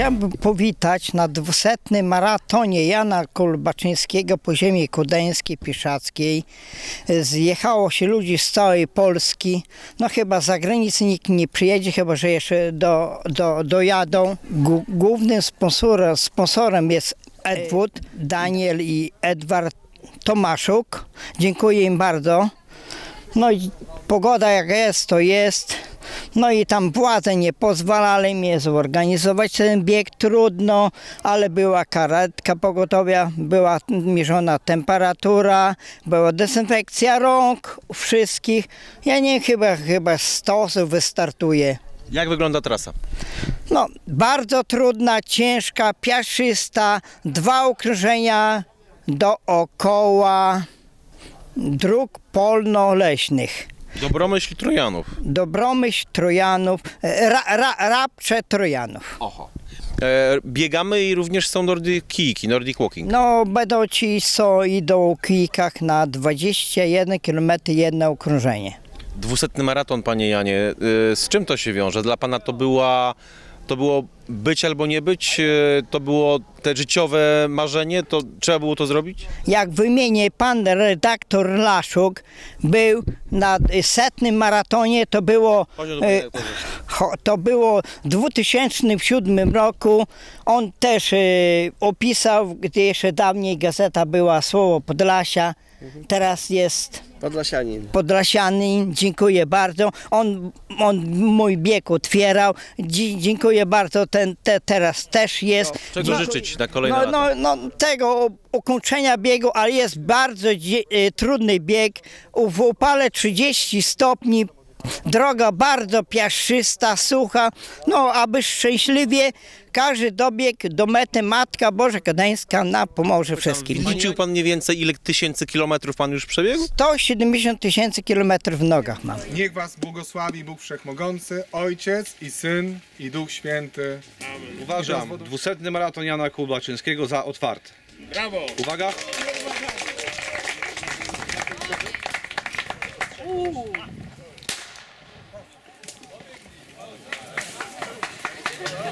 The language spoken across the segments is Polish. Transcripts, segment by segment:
Chciałbym powitać na dwusetnym maratonie Jana Kulbaczyńskiego po ziemi kudeńskiej, piszackiej. Zjechało się ludzi z całej Polski. No chyba za granicę nikt nie przyjedzie, chyba że jeszcze do, do, dojadą. Głównym sponsorem, sponsorem jest Edward, Daniel i Edward Tomaszuk. Dziękuję im bardzo. No i pogoda jak jest, to jest. No i tam władze nie pozwalali mi zorganizować ten bieg. Trudno, ale była karetka pogotowia, była mierzona temperatura, była dezynfekcja rąk wszystkich. Ja nie chyba, chyba 100 osób wystartuje. Jak wygląda trasa? No, bardzo trudna, ciężka, piaszysta, dwa okrążenia dookoła dróg polno-leśnych. Dobromyśl Trojanów. Dobromyśl Trojanów, ra, ra, Rabcze Trojanów. Oho. E, biegamy i również są Nordic Kiki, Nordic Walking. No, będą ci co idą w kijkach na 21 km jedno okrążenie. Dwusetny maraton, panie Janie. E, z czym to się wiąże? Dla pana to była... To było być albo nie być? E, To było te życiowe marzenie? To trzeba było to zrobić? Jak wymienię, pan redaktor Laszuk był na setnym maratonie, to było, e, to było w 2007 roku. On też e, opisał, gdy jeszcze dawniej gazeta była Słowo Podlasia, teraz jest Podlasianin. Podlasianin, dziękuję bardzo. On, on mój bieg otwierał. Dzie- dziękuję bardzo, ten te, teraz też jest. Czego życzyć na kolejne No, lata? no, no tego ukończenia biegu, ale jest bardzo e, trudny bieg. W upale 30 stopni. Droga bardzo piaszczysta, sucha. No, aby szczęśliwie każdy dobieg do mety Matka Boża Gdańska na pomoże wszystkim. Liczył pan mniej więcej ile tysięcy kilometrów pan już przebiegł? 170 tysięcy kilometrów w nogach mam. Niech was błogosławi Bóg Wszechmogący, Ojciec i Syn i Duch Święty. Uważam dwusetny maraton Jana Kublaczyńskiego za otwarty. Brawo! Uwaga!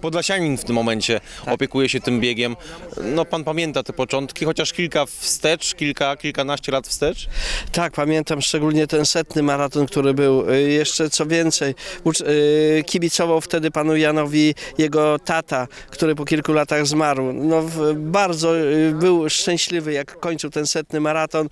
Podlasianin w tym momencie opiekuje się tym biegiem. No pan pamięta te początki, chociaż kilka wstecz, kilka, kilkanaście lat wstecz? Tak, pamiętam szczególnie ten setny maraton, który był. Y, Jeszcze co więcej, y, kibicował wtedy panu Janowi jego tata, który po kilku latach zmarł. No, bardzo y, był szczęśliwy, jak kończył ten setny maraton.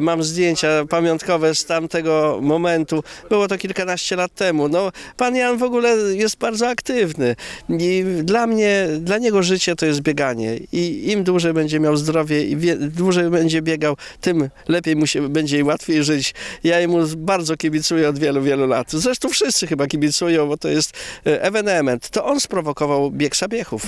Mam zdjęcia pamiątkowe z tamtego momentu. Było to kilkanaście lat temu. No, pan Jan w ogóle jest bardzo aktywny. I dla mnie, dla niego życie to jest bieganie. I im dłużej będzie miał zdrowie i dłużej będzie biegał, tym lepiej mu się będzie i łatwiej żyć. Ja mu bardzo kibicuję od wielu, wielu lat. Zresztą wszyscy chyba kibicują, bo to jest e, ewenement. To on sprowokował bieg Sabiechów.